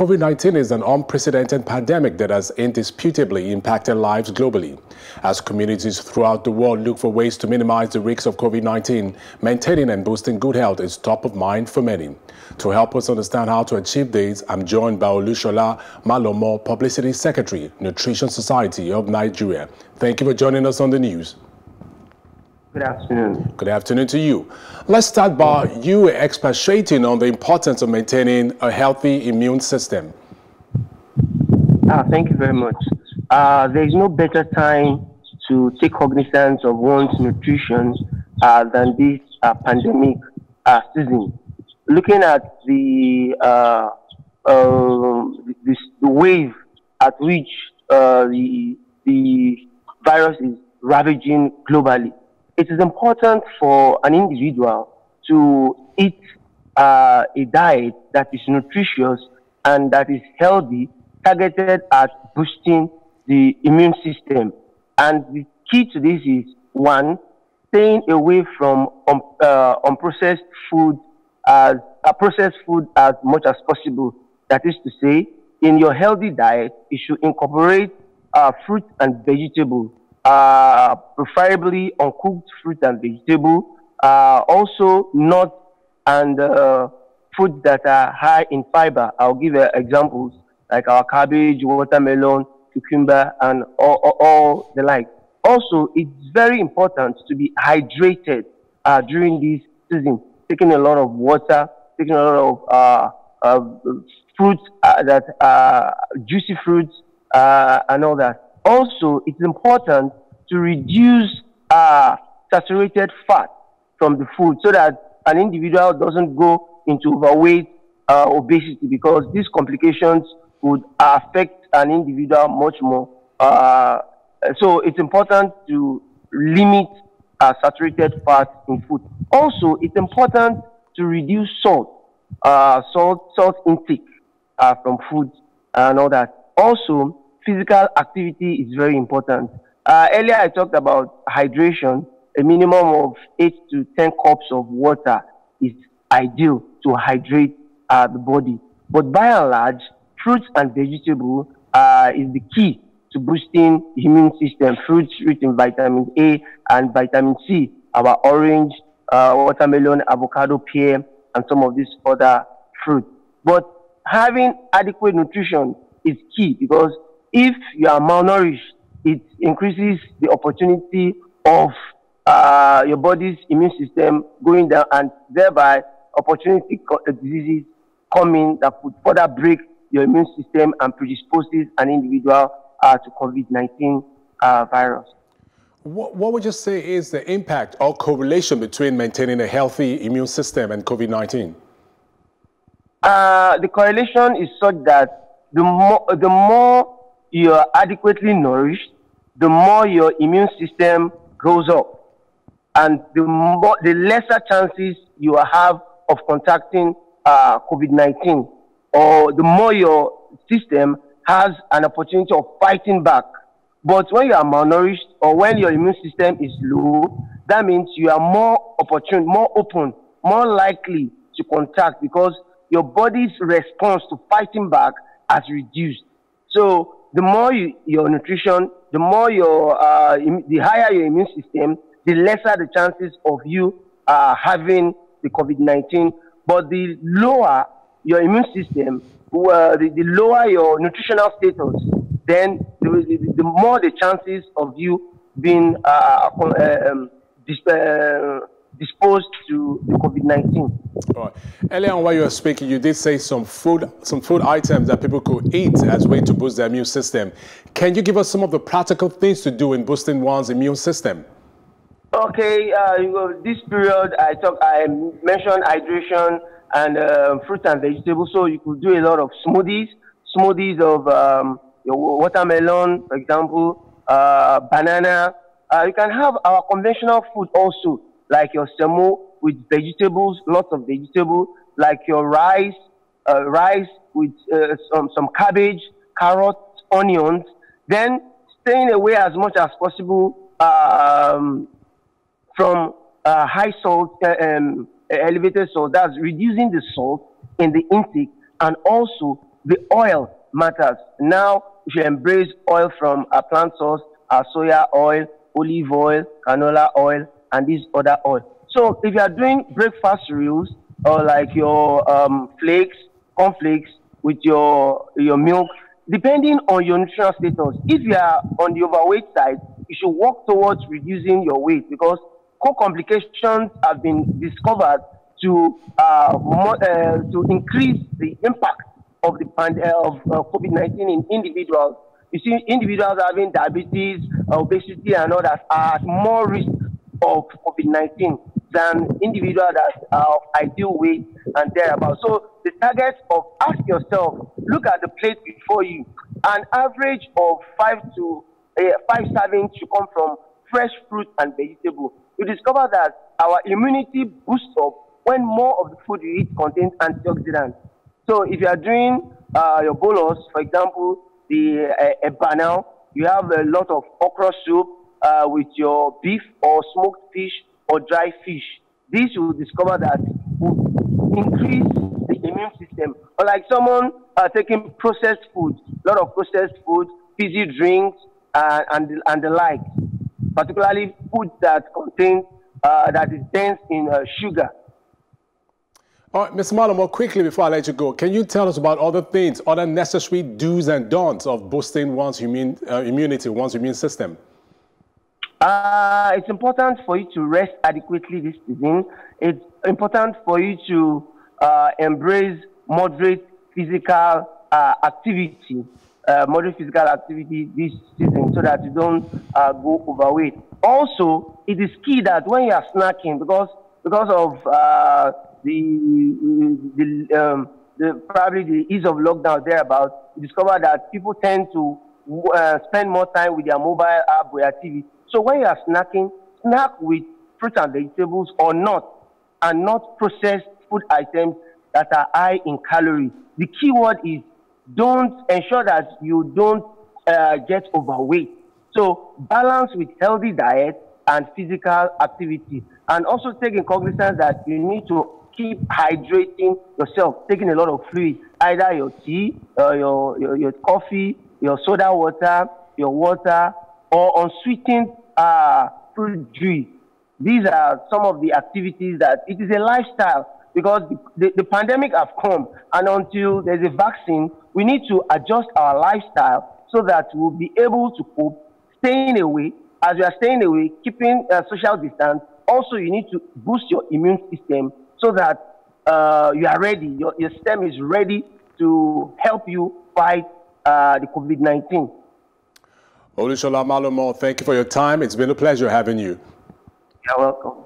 COVID-19 is an unprecedented pandemic that has indisputably impacted lives globally. As communities throughout the world look for ways to minimize the risks of COVID-19, maintaining and boosting good health is top of mind for many. To help us understand how to achieve this, I'm joined by Olusola Malomo, Publicity Secretary, Nutrition Society of Nigeria. Thank you for joining us on the news. Good afternoon. Good afternoon to you. Let's start by you expatiating on the importance of maintaining a healthy immune system. Ah, thank you very much. Uh, there is no better time to take cognizance of one's nutrition uh, than this uh, pandemic uh, season. Looking at the, uh, um, this, the wave at which uh, the, the virus is ravaging globally, it is important for an individual to eat uh, a diet that is nutritious and that is healthy, targeted at boosting the immune system. And the key to this is one, staying away from um, uh, unprocessed food as uh, processed food as much as possible. That is to say, in your healthy diet, you should incorporate uh, fruit and vegetables uh, preferably uncooked fruit and vegetable, uh, also nuts and uh, that are high in fiber. I'll give examples like our cabbage, watermelon, cucumber, and all, all, all, the like. Also, it's very important to be hydrated uh, during this season, taking a lot of water, taking a lot of uh, fruits that are juicy fruits and all that. Also, it's important to reduce uh, saturated fat from the food so that an individual doesn't go into overweight uh, obesity because these complications would affect an individual much more. Uh, so it's important to limit uh, saturated fat in food. Also, it's important to reduce salt, uh, salt, salt intake uh, from food and all that. Also, physical activity is very important. Uh, earlier, I talked about hydration. A minimum of 8 to 10 cups of water is ideal to hydrate uh, the body. But by and large, fruits and vegetables uh, is the key to boosting immune system. Fruits rich in vitamin A and vitamin C, our orange, uh, watermelon, avocado, pear, and some of these other fruits. But having adequate nutrition is key because if you are malnourished, it increases the opportunity of uh, your body's immune system going down and thereby opportunity uh, diseases coming that could further break your immune system and predisposes an individual uh, to COVID-19 uh, virus. What, what, would you say is the impact or correlation between maintaining a healthy immune system and COVID-19? Uh, the correlation is such that the more, the more you are adequately nourished, the more your immune system grows up. And the, more, the lesser chances you have of contacting uh, COVID 19, or the more your system has an opportunity of fighting back. But when you are malnourished or when your immune system is low, that means you are more opportune, more open, more likely to contact because your body's response to fighting back has reduced. So the more you, your nutrition, the more your, uh, the higher your immune system, the lesser the chances of you uh, having the COVID-19. But the lower your immune system, uh, the, the, lower your nutritional status, then the, the, the more the chances of you being uh, um, uh, disposed to the COVID-19. All right. Earlier on while you were speaking, you did say some food, some food items that people could eat as a way to boost their immune system. Can you give us some of the practical things to do in boosting one's immune system? Okay, uh, you know, this period I talk, I mentioned hydration and uh, fruit and vegetables. So you could do a lot of smoothies, smoothies of um, watermelon, for example, uh, banana. Uh, you can have our conventional food also like your semo with vegetables, lots of vegetables, like your rice, uh, rice with uh, some, some cabbage, carrots, onions. Then staying away as much as possible um, from uh, high salt, uh, um, elevated salt. That's reducing the salt in the intake and also the oil matters. Now you should embrace oil from a plant source, our soya oil, olive oil, canola oil, and these other oil. So if you are doing breakfast cereals or like your um, flakes, cornflakes with your your milk, depending on your nutritional status, if you are on the overweight side, you should work towards reducing your weight because co-complications have been discovered to uh, uh, to increase the impact of the uh, of uh, COVID-19 in individuals. You see, individuals having diabetes, obesity, and others are at more risk of COVID-19 than individuals that are of ideal weight and thereabouts. So the target of ask yourself, look at the plate before you. An average of five to uh, five servings should come from fresh fruit and vegetable. You discover that our immunity boosts up when more of the food you eat contains antioxidants. So if you are doing uh, your bolos, for example, the uh, banana, you have a lot of okra soup uh, with your beef or smoked fish or dry fish. This you will discover that will increase the immune system. Or like someone uh, taking processed food, a lot of processed food, fizzy drinks, uh, and, and the like, particularly food that contains, uh, that is dense in uh, sugar. All right, Ms. More quickly before I let you go, can you tell us about other things, other necessary do's and don'ts of boosting one's immune, uh, immunity, one's immune system? Uh, it's important for you to rest adequately this season. It's important for you to uh, embrace moderate physical uh, activity, uh, moderate physical activity this season so that you don't uh, go overweight. Also, it is key that when you are snacking, because because of uh, the, the, um, the, probably the ease of lockdown thereabout, you discover that people tend to spend more time with their mobile app or their TV. So when you are snacking, snack with fruits and vegetables or not, and not processed food items that are high in calories. The key word is don't ensure that you don't uh, get overweight. So balance with healthy diet and physical activity. And also taking cognizance that you need to keep hydrating yourself, taking a lot of fluid, either your tea, uh, your, your, your coffee, your soda water, your water, or unsweetened uh, juice. These are some of the activities that it is a lifestyle because the, the, pandemic have come and until there's a vaccine, we need to adjust our lifestyle so that we'll be able to cope, staying away. As you are staying away, keeping uh, social distance, also you need to boost your immune system so that uh, you are ready, your, your system is ready to help you fight uh, the COVID 19. Olusola Malomo, thank you for your time. It's been a pleasure having you. You're welcome.